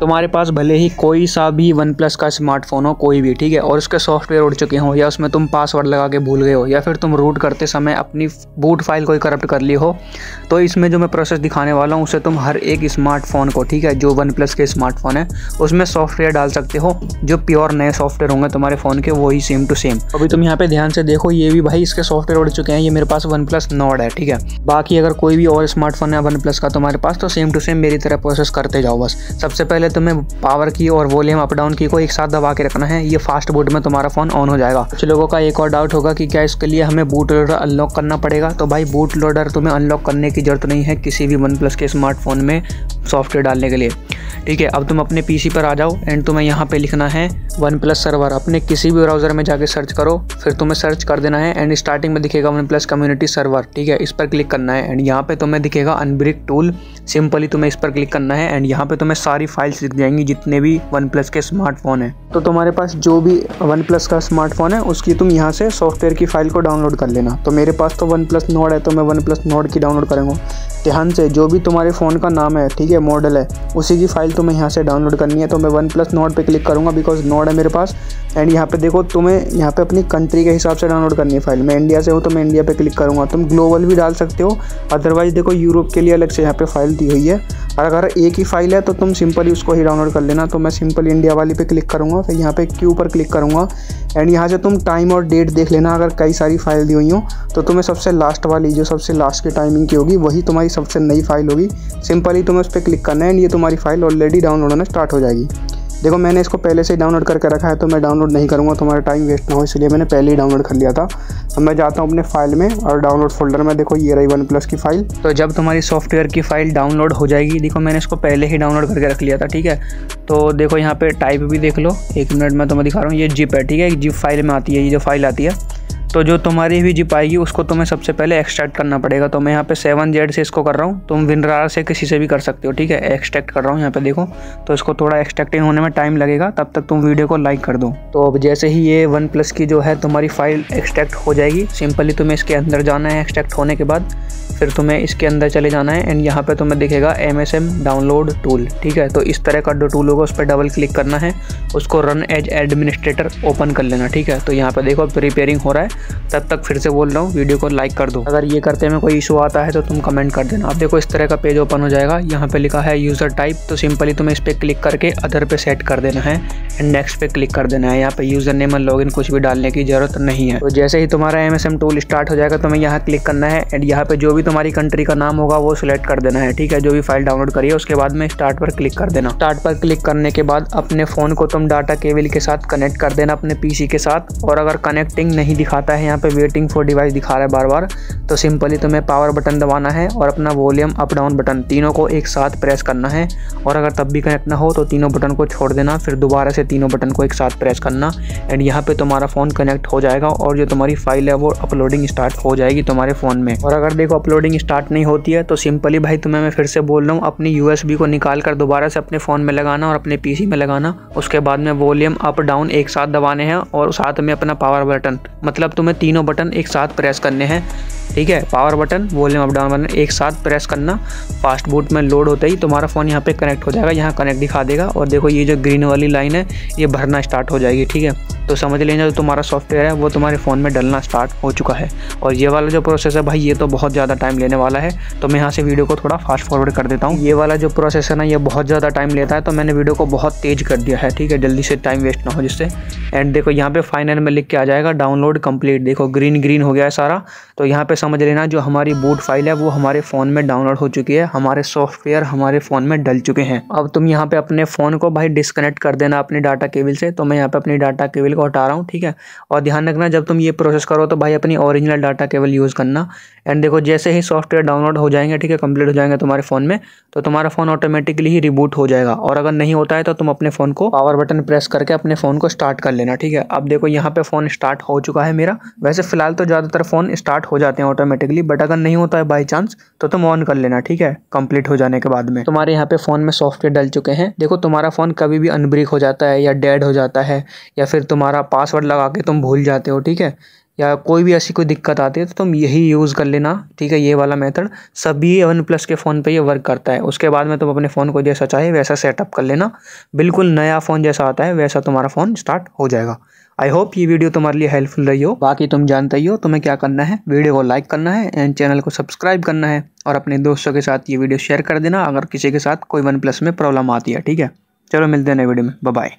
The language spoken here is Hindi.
तुम्हारे पास भले ही कोई सा भी वन प्लस का स्मार्टफ़ोन हो, कोई भी, ठीक है, और उसके सॉफ्टवेयर उड़ चुके हों, या उसमें तुम पासवर्ड लगा के भूल गए हो, या फिर तुम रूट करते समय अपनी बूट फ़ाइल कोई करप्ट कर ली हो तो इसमें जो मैं प्रोसेस दिखाने वाला हूँ, उसे तुम हर एक स्मार्टफ़ोन को, ठीक है, जो वन प्लस के स्मार्टफ़ोन है, उसमें सॉफ्टवेयर डाल सकते हो, जो प्योर नए सॉफ्टवेयर होंगे तुम्हारे फ़ोन के, वही सेम टू सेम अभी तुम यहाँ पे ध्यान से देखो, ये भी भाई इसके सॉफ्टवेयर उड़ चुके हैं, ये मेरे पास वन प्लस नोड है, ठीक है। बाकी अगर कोई भी और स्मार्टफ़ोन है वन प्लस का तुम्हारे पास तो सेम टू सेम मेरी तरह प्रोसेस करते जाओ बस। सबसे पहले तुम्हें पावर पावर की और वॉल्यूम अप डाउन की को एक साथ दबा के रखना है। ये फास्ट बूट में तुम्हारा फ़ोन ऑन हो जाएगा। कुछ लोगों का एक और डाउट होगा कि क्या इसके लिए हमें बूट लोडर अनलॉक करना पड़ेगा? तो भाई बूट लोडर तुम्हें अनलॉक करने की ज़रूरत नहीं है किसी भी वन प्लस के स्मार्टफ़ोन में। सॉफ्टवेयर डालने के लिए। ठीक है, अब तुम अपने पीसी पर आ जाओ एंड तुम्हें यहाँ पे लिखना है वन प्लस सर्वर अपने किसी भी ब्राउज़र में जाके सर्च करो, फिर तुम्हें सर्च कर देना है एंड स्टार्टिंग में दिखेगा वन प्लस कम्युनिटी सर्वर ठीक है, इस पर क्लिक करना है एंड यहाँ पे तुम्हें दिखेगा अनब्रिक टूल सिंपली तुम्हें इस पर क्लिक करना है एंड यहाँ पे तुम्हें सारी फाइल्स दिख जाएँगी जितने भी वन प्लस के स्मार्टफ़ोन है। तो तुम्हारे पास जो भी वन प्लस का स्मार्टफ़ोन है, उसकी तुम यहाँ से सॉफ्टवेयर की फ़ाइल को डाउनलोड कर लेना। तो मेरे पास तो वन प्लस नोड है तो मैं वन प्लस नोड की डाउनलोड करूँगा। ध्यान से, जो भी तुम्हारे फ़ोन का नाम है, ठीक है मॉडल है, उसी की फ़ाइल तुम्हें यहाँ से डाउनलोड करनी है तो मैं वन प्लस नोड पर क्लिक करूँगा बिकॉज़ नोड है मेरे पास एंड यहाँ पे देखो तुम्हें, यहाँ पे अपनी कंट्री के हिसाब से डाउनलोड करनी है फ़ाइल मैं इंडिया से हूँ तो मैं इंडिया पे क्लिक करूँगा। तुम ग्लोबल भी डाल सकते हो अदरवाइज़ देखो यूरोप के लिए अलग से यहाँ पे फ़ाइल दी हुई है। और अगर एक ही फ़ाइल है तो तुम सिंपली उसको ही डाउनलोड कर लेना तो मैं सिंपल इंडिया वाली पे क्लिक करूँगा, फिर यहाँ पे क्यू पर क्लिक करूँगा एंड यहाँ से तुम टाइम और डेट देख लेना, अगर कई सारी फ़ाइल दी हुई हो तो तुम्हें सबसे लास्ट वाली, जो सबसे लास्ट की टाइमिंग की होगी, वही तुम्हारी सबसे नई फ़ाइल होगी। सिंपली तुम्हें उस पर क्लिक करना है एंड ये तुम्हारी फ़ाइल ऑलरेडी डाउनलोड होना स्टार्ट हो जाएगी। देखो, मैंने इसको पहले से ही डाउनलोड करके रखा है तो मैं डाउनलोड नहीं करूँगा, तुम्हारा टाइम वेस्ट ना हो, इसलिए मैंने पहले ही डाउनलोड कर लिया था। अब मैं जाता हूँ अपने फ़ाइल में और डाउनलोड फोल्डर में देखो, ये रही वन प्लस की फ़ाइल तो जब तुम्हारी सॉफ्टवेयर की फ़ाइल डाउनलोड हो जाएगी, देखो, मैंने इसको पहले ही डाउनलोड करके रख लिया था, ठीक है? तो देखो, यहाँ पे टाइप भी देख लो। एक मिनट में तुम्हें दिखा रहा हूँ, ये जिप है, ठीक है? जिप फ़ाइल में आती है, ये जो फ़ाइल आती है। तो जो तुम्हारी भी जिप आएगी, उसको तुम्हें सबसे पहले एक्सट्रैक्ट करना पड़ेगा। तो मैं यहाँ पे सेवन जेड से इसको कर रहा हूँ। तुम विनरार से किसी से भी कर सकते हो, ठीक है? एक्सट्रैक्ट कर रहा हूँ यहाँ पे, देखो। तो इसको थोड़ा एक्सट्रैक्टिंग होने में टाइम लगेगा, तब तक तुम वीडियो को लाइक कर दो। तो अब जैसे ही ये वन प्लस की जो है तुम्हारी फ़ाइल एक्सट्रैक्ट हो जाएगी सिंपली तुम्हें इसके अंदर जाना है एक्सट्रैक्ट होने के बाद, फिर तुम्हें इसके अंदर चले जाना है एंड यहाँ पे तुम्हें दिखेगा M S M download tool ठीक है? तो इस तरह का जो टूल होगा, उस पर डबल क्लिक करना है, उसको रन एज एडमिनिस्ट्रेटर ओपन कर लेना, ठीक है? तो यहाँ पे देखो, अब रिपेयरिंग हो रहा है। तब तक फिर से बोल रहा हूँ, वीडियो को लाइक कर दो। अगर ये करते में कोई इशू आता है तो तुम कमेंट कर देना। आप देखो इस तरह का पेज ओपन हो जाएगा। यहाँ पे लिखा है यूज़र टाइप तो सिंपली तुम्हें इस पर क्लिक करके अदर पे सेट कर देना है एंड नेक्स्ट पे क्लिक कर देना है। यहाँ पे यूज़र नेम और लॉगिन कुछ भी डालने की ज़रूरत नहीं है। तो जैसे ही तुम्हारा M S M tool start हो जाएगा, तुम्हें यहाँ क्लिक करना है एंड यहाँ पे जो भी तुम्हारी कंट्री का नाम होगा, वो सिलेक्ट कर देना है। ठीक है, जो भी फ़ाइल डाउनलोड करिए उसके बाद में स्टार्ट पर क्लिक कर देना। स्टार्ट पर क्लिक करने के बाद अपने फ़ोन को तुम डाटा केबल के साथ कनेक्ट कर देना अपने पीसी के साथ। और अगर कनेक्टिंग नहीं दिखाता है, यहाँ पे वेटिंग फॉर डिवाइस दिखा रहा है बार बार तो सिंपली तुम्हें पावर बटन दबाना है और अपना वॉल्यूम अप डाउन बटन तीनों को एक साथ प्रेस करना है। और अगर तब भी कनेक्ट ना हो तो तीनों बटन को छोड़ देना, फिर दोबारा से तीनों बटन को एक साथ प्रेस करना। एंड यहाँ पे तुम्हारा फ़ोन कनेक्ट हो जाएगा और जो तुम्हारी फ़ाइल है, वो अपलोडिंग स्टार्ट हो जाएगी तुम्हारे फ़ोन में। और अगर देखो अपलोडिंग स्टार्ट नहीं होती है तो सिंपली भाई तुम्हें मैं फिर से बोल रहा हूँ, अपनी यू को निकाल कर दोबारा से अपने फ़ोन में लगाना और अपने पीसी में लगाना। उसके बाद में वॉल्यूम अप डाउन एक साथ दबाने हैं और साथ में अपना पावर बटन मतलब तुम्हें तीनों बटन एक साथ प्रेस करने हैं, ठीक है? Power button volume up down button एक साथ प्रेस करना। फास्ट बूट में लोड होते ही तुम्हारा फ़ोन यहाँ पे कनेक्ट हो जाएगा, यहाँ कनेक्ट दिखा देगा। और देखो ये जो ग्रीन वाली लाइन है, ये भरना स्टार्ट हो जाएगी, ठीक है? तो समझ लेना जो तुम्हारा सॉफ्टवेयर है, वो तुम्हारे फ़ोन में डलना स्टार्ट हो चुका है। और ये वाला जो प्रोसेस है भाई, ये तो बहुत ज़्यादा टाइम लेने वाला है। तो मैं यहाँ से वीडियो को थोड़ा फास्ट फॉरवर्ड कर देता हूँ। ये वाला जो प्रोसेस है ना, ये बहुत ज़्यादा टाइम लेता है तो मैंने वीडियो को बहुत तेज कर दिया है, ठीक है? जल्दी से टाइम वेस्ट ना हो जिससे। एंड देखो, यहाँ पे फाइनल में लिख के आ जाएगा डाउनलोड कंप्लीट देखो ग्रीन ग्रीन हो गया है सारा। तो यहाँ पे समझ लेना, जो हमारी बूट फ़ाइल है, वो हमारे फ़ोन में डाउनलोड हो चुकी है। हमारे सॉफ्टवेयर हमारे फ़ोन में डल चुके हैं। अब तुम यहाँ पे अपने फ़ोन को भाई डिस्कनेक्ट कर देना अपने डाटा केबल से। तो मैं यहाँ पे अपनी डाटा केबल को हटा रहा हूँ, ठीक है? और ध्यान रखना, जब तुम ये प्रोसेस करो तो भाई अपनी ओरिजिनल डाटा केवल यूज़ करना। एंड देखो, जैसे ही सॉफ्टवेयर डाउनलोड हो जाएँगे, ठीक है कंप्लीट हो जाएँगे तुम्हारे फ़ोन में तो तुम्हारा फ़ोन ऑटोमेटिकली ही रिबूट हो जाएगा। और अगर नहीं होता है तो तुम अपने फ़ोन को पावर बटन प्रेस करके अपने फ़ोन को स्टार्ट कर लेना, ठीक है? अब देखो, यहाँ पर फ़ोन स्टार्ट हो चुका है मेरा। वैसे फ़िलहाल तो ज़्यादातर फ़ोन स्टार्ट हो जाते हैं ऑटोमेटिकली बट अगर नहीं होता है बाई चांस तो तुम ऑन कर लेना, ठीक है कंप्लीट हो जाने के बाद में। तुम्हारे यहाँ पे फ़ोन में सॉफ्टवेयर डल चुके हैं। देखो, तुम्हारा फ़ोन कभी भी अनब्रिक हो जाता है या डेड हो जाता है, या फिर तुम्हारा पासवर्ड लगा के तुम भूल जाते हो, ठीक है? या कोई भी ऐसी कोई दिक्कत आती है तो तुम यही यूज़ कर लेना, ठीक है? ये वाला मेथड सभी वन प्लस के फ़ोन पे ये वर्क करता है। उसके बाद में तुम अपने फ़ोन को जैसा चाहे वैसा सेटअप कर लेना। बिल्कुल नया फ़ोन जैसा आता है, वैसा तुम्हारा फ़ोन स्टार्ट हो जाएगा। आई होप ये वीडियो तुम्हारे लिए हेल्पफुल रही हो। बाकी तुम जानते ही हो, तुम्हें क्या करना है? वीडियो को लाइक करना है एंड चैनल को सब्सक्राइब करना है। और अपने दोस्तों के साथ ये वीडियो शेयर कर देना, अगर किसी के साथ कोई वन प्लस में प्रॉब्लम आती है, ठीक है? चलो मिलते हैं नए वीडियो में। बाय